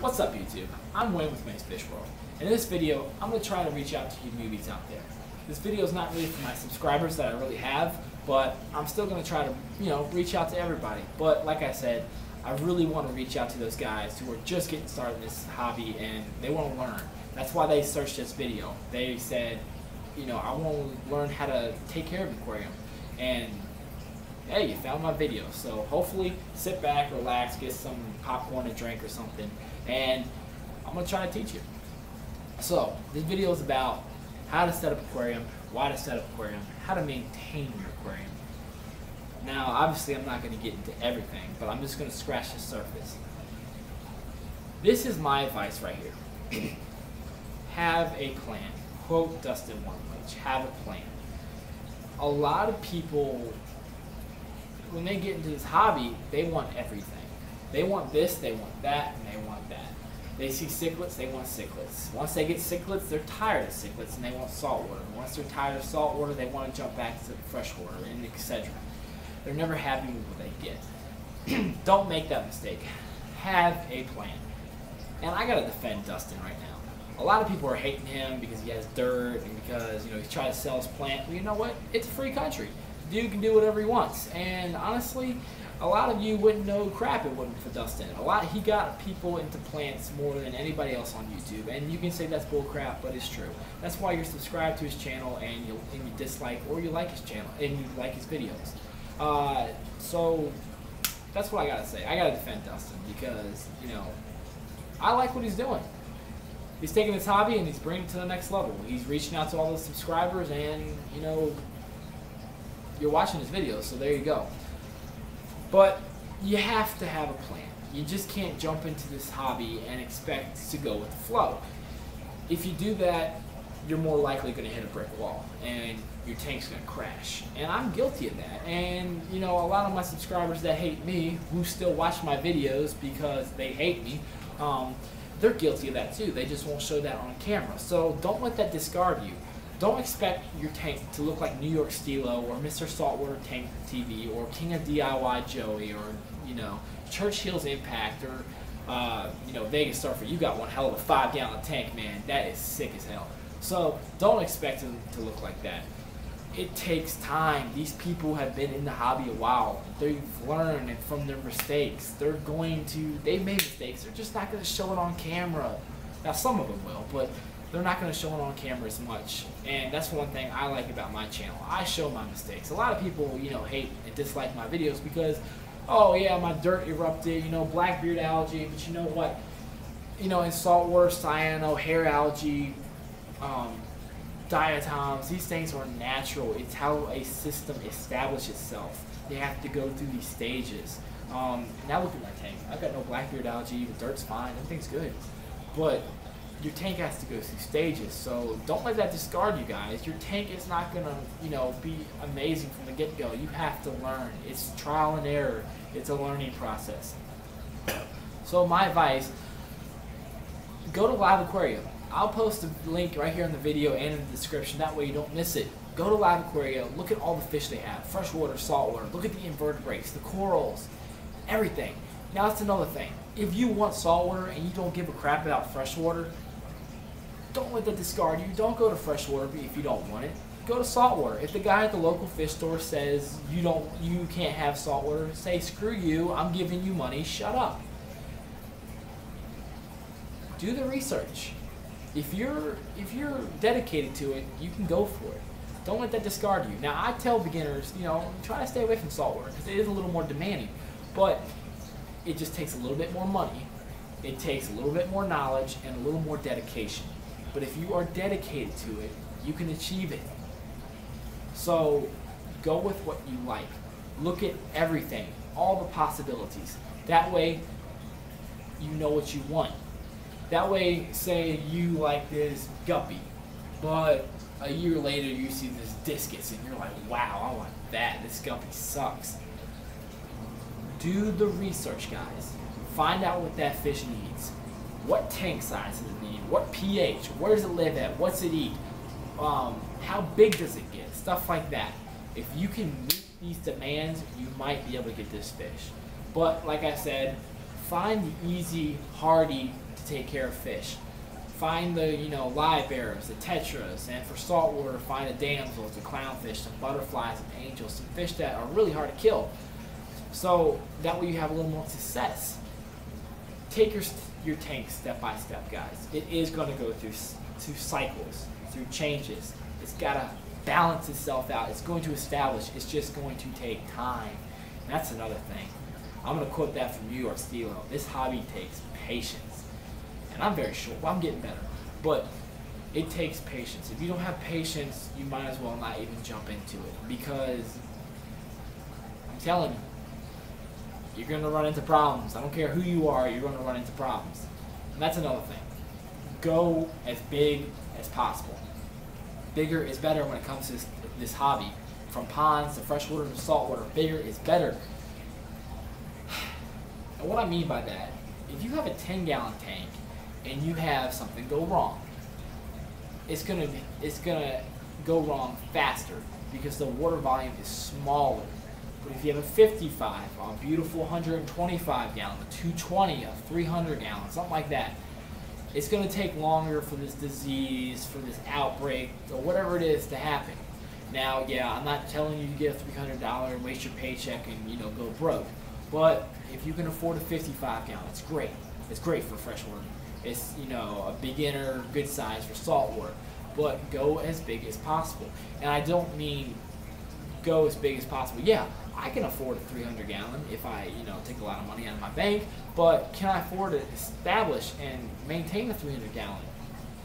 What's up YouTube? I'm Wayne with Wayne's Fish World. In this video, I'm going to try to reach out to you newbies out there. This video is not really for my subscribers that I really have, but I'm still going to try to, you know, reach out to everybody. But like I said, I really want to reach out to those guys who are just getting started in this hobby and they want to learn. That's why they searched this video. They said, you know, I want to learn how to take care of the aquarium. And hey, you found my video. So hopefully sit back, relax, get some popcorn and drink or something, and I'm gonna try to teach you. So this video is about how to set up aquarium, why to set up aquarium, how to maintain your aquarium. Now, obviously, I'm not to get into everything, but I'm just to scratch the surface. This is my advice right here. have a plan. Quote Dustin Wormwich, have a plan. A lot of people when they get into this hobby, they want everything. They want this, they want that, and they want that. They see cichlids, they want cichlids. Once they get cichlids, they're tired of cichlids and they want saltwater. Once they're tired of saltwater, they want to jump back to freshwater and etc. They're never happy with what they get. Don't make that mistake. Have a plan. And I gotta defend Dustin right now. A lot of people are hating him because he has dirt and because you know he's trying to sell his plant. Well, you know what? It's a free country dude can do whatever he wants. And honestly, a lot of you wouldn't know crap it wasn't for Dustin. A lot he got people into plants more than anybody else on YouTube, and you can say that's bull crap, but it's true. That's why you're subscribed to his channel and you and you dislike or you like his channel and you like his videos. Uh, so that's what I gotta say. I gotta defend Dustin because you know I like what he's doing. He's taking his hobby and he's bringing it to the next level. He's reaching out to all the subscribers and you know you're watching this video, so there you go. But you have to have a plan. You just can't jump into this hobby and expect to go with the flow. If you do that, you're more likely going to hit a brick wall and your tank's going to crash. And I'm guilty of that. And, you know, a lot of my subscribers that hate me, who still watch my videos because they hate me, um, they're guilty of that too. They just won't show that on camera. So don't let that discard you. Don't expect your tank to look like New York Stilo or Mr. Saltwater Tank TV or King of DIY Joey or, you know, Churchill's Impact or, uh, you know, Vegas Surfer. You got one hell of a five gallon tank, man. That is sick as hell. So don't expect them to look like that. It takes time. These people have been in the hobby a while. They've learned from their mistakes. They're going to, they've made mistakes. They're just not going to show it on camera. Now, some of them will, but they're not going to show it on camera as much. And that's one thing I like about my channel. I show my mistakes. A lot of people, you know, hate and dislike my videos because, oh yeah, my dirt erupted, you know, blackbeard algae, but you know what? You know, in saltwater, cyano, hair algae, um, diatoms, these things are natural. It's how a system establishes itself. They have to go through these stages. Um, now look at my tank. I've got no blackbeard algae. The dirt's fine. Everything's good. But your tank has to go through stages. So don't let that discard you guys. Your tank is not gonna, you know, be amazing from the get-go. You have to learn. It's trial and error. It's a learning process. So my advice, go to Live Aquarium. I'll post a link right here in the video and in the description. That way you don't miss it. Go to Live Aquarium. Look at all the fish they have. Freshwater, saltwater. Look at the invertebrates, the corals, everything. Now that's another thing. If you want saltwater and you don't give a crap about freshwater, don't let that discard you. Don't go to freshwater if you don't want it. Go to saltwater. If the guy at the local fish store says you don't, you can't have saltwater, say screw you. I'm giving you money. Shut up. Do the research. If you're if you're dedicated to it, you can go for it. Don't let that discard you. Now I tell beginners, you know, try to stay away from saltwater because it is a little more demanding, but it just takes a little bit more money. It takes a little bit more knowledge and a little more dedication. But if you are dedicated to it, you can achieve it. So go with what you like. Look at everything, all the possibilities. That way, you know what you want. That way, say you like this guppy, but a year later you see this discus and you're like, wow, I want that. This guppy sucks. Do the research, guys. Find out what that fish needs. What tank size does it need? What pH? Where does it live at? What's it eat? Um, how big does it get? Stuff like that. If you can meet these demands, you might be able to get this fish. But like I said, find the easy, hardy to take care of fish. Find the, you know, live bearers, the tetras, and for saltwater, find the damsels, the clownfish, the butterflies, and angels, some fish that are really hard to kill. So that way you have a little more success. Take your, your tank step by step, guys. It is going to go through, through cycles, through changes. It's got to balance itself out. It's going to establish. It's just going to take time. And that's another thing. I'm going to quote that from New York Stilo. This hobby takes patience and I'm very short. Well, I'm getting better, but it takes patience. If you don't have patience, you might as well not even jump into it because I'm telling you, you're going to run into problems. I don't care who you are, you're going to run into problems. And that's another thing. Go as big as possible. Bigger is better when it comes to this, this hobby. From ponds to freshwater to saltwater, bigger is better. And what I mean by that, if you have a 10 gallon tank and you have something go wrong, it's gonna it's gonna go wrong faster because the water volume is smaller. But if you have a 55, a beautiful 125 gallon, a 220, a 300 gallon, something like that, it's going to take longer for this disease, for this outbreak, or whatever it is to happen. Now, yeah, I'm not telling you to get a $300 and waste your paycheck and you know go broke. But if you can afford a 55 gallon, it's great. It's great for freshwater. It's you know a beginner good size for saltwater, but go as big as possible. And I don't mean go as big as possible. Yeah, I can afford a 300 gallon if I you know take a lot of money out of my bank, but can I afford to establish and maintain a 300 gallon?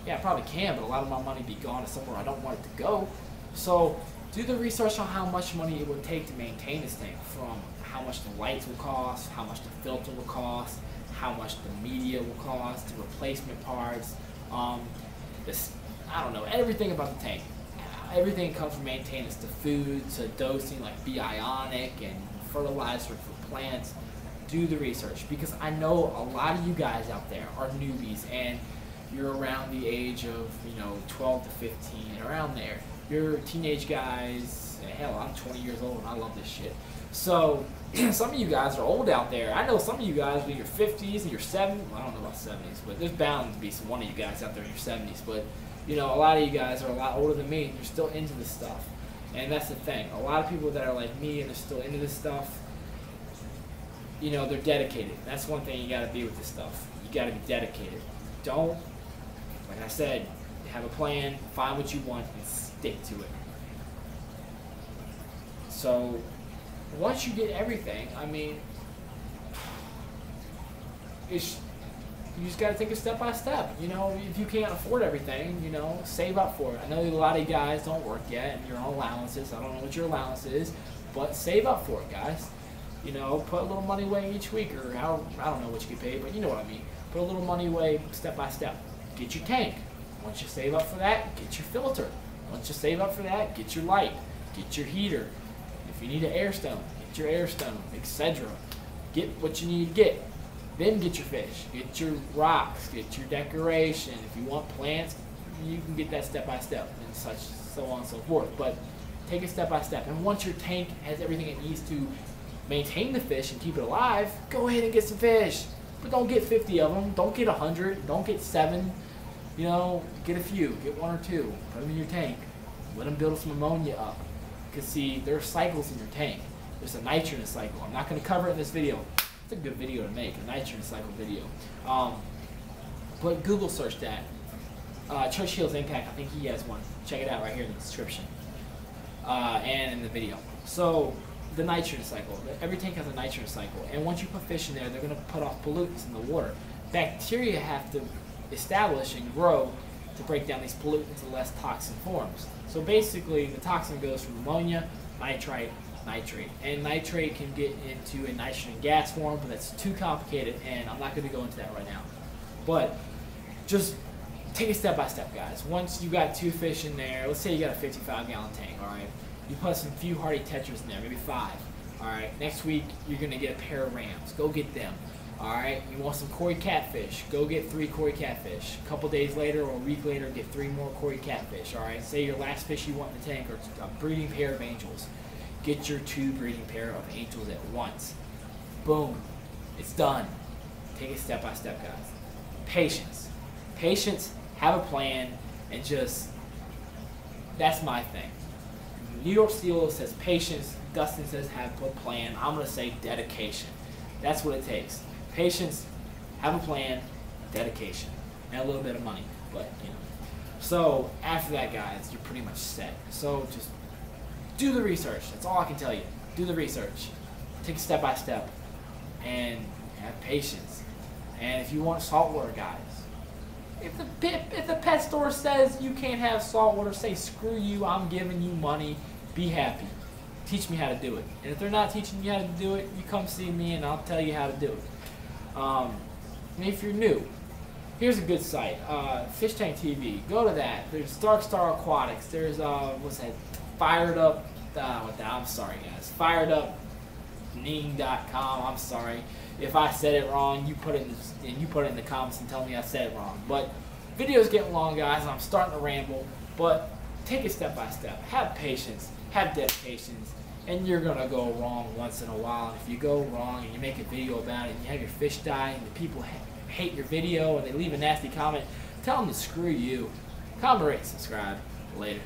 Yeah, I probably can, but a lot of my money be gone to somewhere I don't want it to go. So do the research on how much money it would take to maintain this thing from how much the lights will cost, how much the filter will cost, how much the media will cost, the replacement parts, um, this, I don't know, everything about the tank. Everything comes from maintenance, to food, to dosing like B-Ionic and fertilizer for plants. Do the research because I know a lot of you guys out there are newbies and you're around the age of, you know, 12 to 15, around there. You're teenage guys, hell, I'm 20 years old and I love this shit. So some of you guys are old out there. I know some of you guys in your 50s and your 70s. Well, I don't know about 70s, but there's bound to be some one of you guys out there in your 70s. But you know, a lot of you guys are a lot older than me, you're still into this stuff. And that's the thing. A lot of people that are like me and are still into this stuff, you know, they're dedicated. That's one thing you got to be with this stuff. You got to be dedicated. Don't, like I said, have a plan, find what you want, and stick to it. So once you get everything, I mean, it's you just got to take it step by step. You know, if you can't afford everything, you know, save up for it. I know a lot of guys don't work yet, and your own allowances. I don't know what your allowance is, but save up for it, guys. You know, put a little money away each week, or how I don't know what you get paid, but you know what I mean. Put a little money away step by step. Get your tank. Once you save up for that, get your filter. Once you save up for that, get your light. Get your heater. If you need an air stone, get your air stone, etc. Get what you need to get. Then get your fish. Get your rocks. Get your decoration. If you want plants, you can get that step by step and such, so on and so forth. But take it step by step. And once your tank has everything it needs to maintain the fish and keep it alive, go ahead and get some fish. But don't get 50 of them. Don't get 100. Don't get seven. You know, get a few. Get one or two. Put them in your tank. Let them build some ammonia up. Because see, there are cycles in your tank. There's a nitrogen cycle. I'm not going to cover it in this video. It's a good video to make, a nitrogen cycle video. Um, but Google search that. Uh, Churchill's Impact, I think he has one. Check it out right here in the description. Uh, and in the video. So, the nitrogen cycle. Every tank has a nitrogen cycle. And once you put fish in there, they're going to put off pollutants in the water. Bacteria have to establish and grow to break down these pollutants in less toxin forms. So basically, the toxin goes from ammonia, nitrite, nitrate. And nitrate can get into a nitrogen gas form, but that's too complicated, and I'm not going to go into that right now. But just take it step by step, guys. Once you got two fish in there, let's say you got a 55 gallon tank, all right? You put some few hardy tetras in there, maybe five. All right, next week you're gonna get a pair of rams. Go get them. All right, you want some cory catfish? Go get three cory catfish. A couple days later or a week later, get three more cory catfish. All right, say your last fish you want in the tank are a breeding pair of angels. Get your two breeding pair of angels at once. Boom, it's done. take it step by step, guys. Patience. Patience, have a plan, and just, that's my thing. New York Stilo says patience. Dustin says have a plan. I'm going to say dedication. That's what it takes. Patience, have a plan, dedication, and a little bit of money. But, you know. So, after that, guys, you're pretty much set. So, just do the research. That's all I can tell you. Do the research. Take it step by step. And have patience. And if you want saltwater, guys, if the if the pet store says you can't have saltwater, say screw you. I'm giving you money. Be happy. Teach me how to do it. And if they're not teaching you how to do it, you come see me and I'll tell you how to do it. Um, and if you're new, here's a good site. Uh, Fish Tank TV. Go to that. There's Dark Star Aquatics. There's uh, what's that? Fired Up. Uh, the, I'm sorry, guys. Fired Up. Ning.com. I'm sorry if I said it wrong. You put it in the, and you put it in the comments and tell me I said it wrong. But video's getting long, guys. And I'm starting to ramble. But take it step by step. Have patience. Have dedication. And you're gonna go wrong once in a while. And if you go wrong and you make a video about it and you have your fish die and the people ha hate your video and they leave a nasty comment, tell them to screw you. Comment, rate, subscribe. Later.